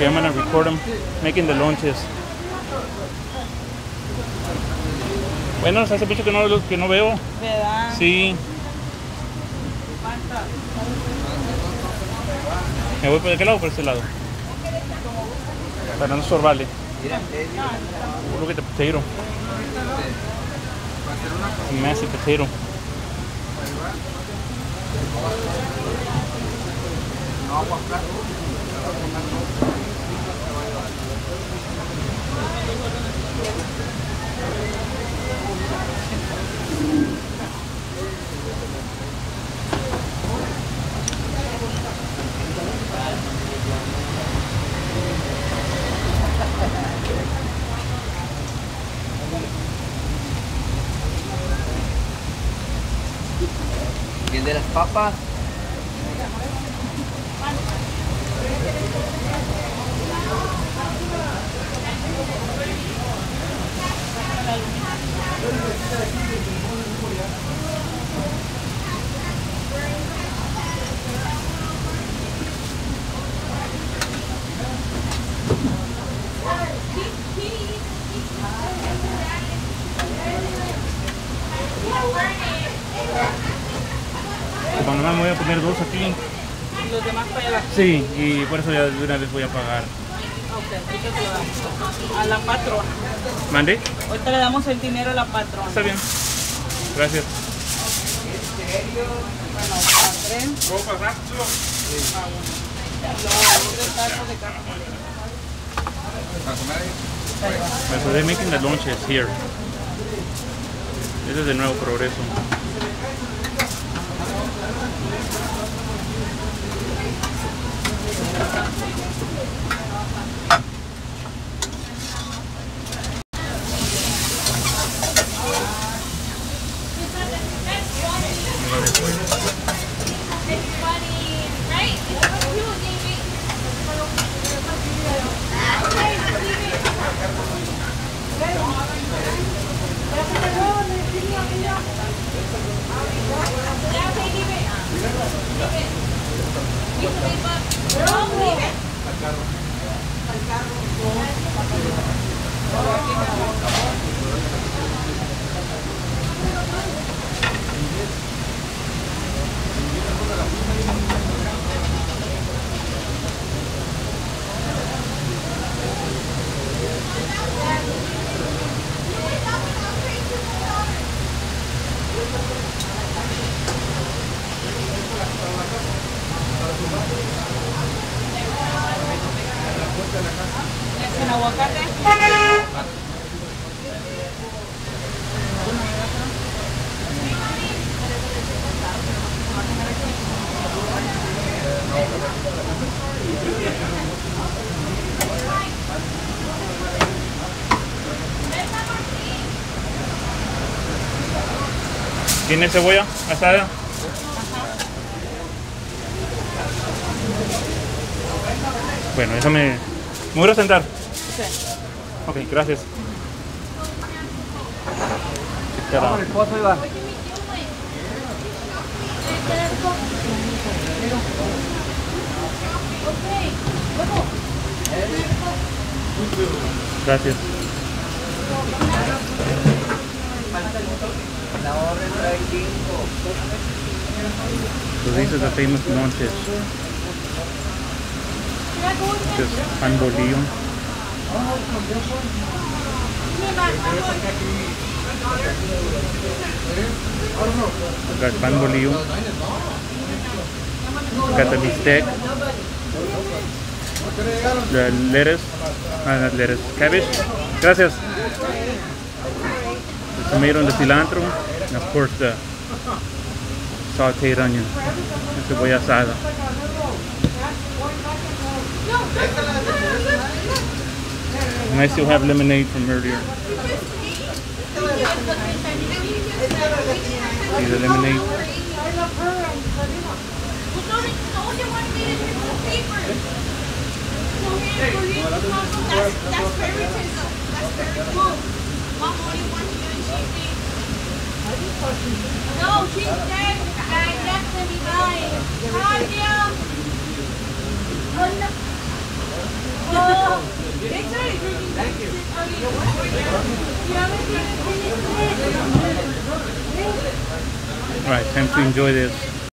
Okay, I'm gonna record them making the lunches. Bueno, hace mucho que no, que no veo. ¿Verdad? Sí. Me voy por aquel lado o por este lado. Para no estorbarle. Look at the potato. A massive potato. El de las papas. Cuando me voy a poner dos aquí. Y los demás para allá. Sí, y por eso ya de una vez voy a pagar. Ok, ahorita se lo damos. A la patrona. ¿Mande? Ahorita le damos el dinero a la patrona. Está bien. Gracias. Bueno, padre. Los tres tacos de carne. So they're making the lunches here. Ese es de nuevo progreso. Pagkaro. Pagkaro. ¿Tiene cebolla asada? Bueno, déjame... ¿Me voy a sentar? Sí. Ok, gracias. El iba. Gracias. So these are the famous lunches. Just pan bolillo. Got pan bolillo. Got the bistec. The lettuce. Ah, not lettuce. Cabbage. Gracias. The tomato and the cilantro. And of course the sauteed onion. And cebolla asada. And I still have lemonade from earlier. See the lemonade? That's favoritism. That's very cool. Mom only wants you and she's being. No, she's dead. I left her behind. Oh, All right, time to enjoy this.